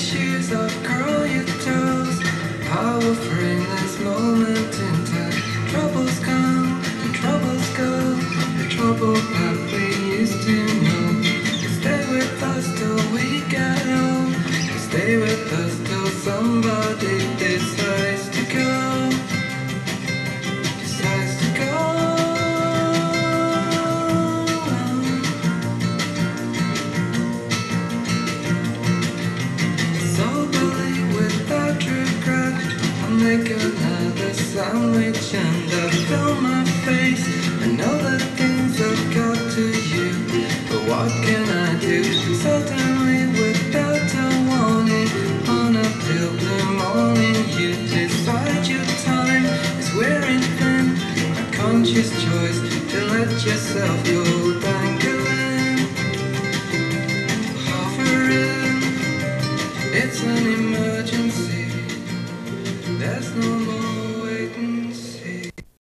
shoes off, curl your toes. I will bring this moment into troubles come and troubles go. The trouble that we used to know. Stay with us till we get home. Stay with us till somebody decides Make another sandwich and I fill my face I know that things I've got to you But what can I do? Suddenly without a warning On a blue morning You decide your time is wearing thin A conscious choice to let yourself go dangling Hovering it's an emergency. There's no more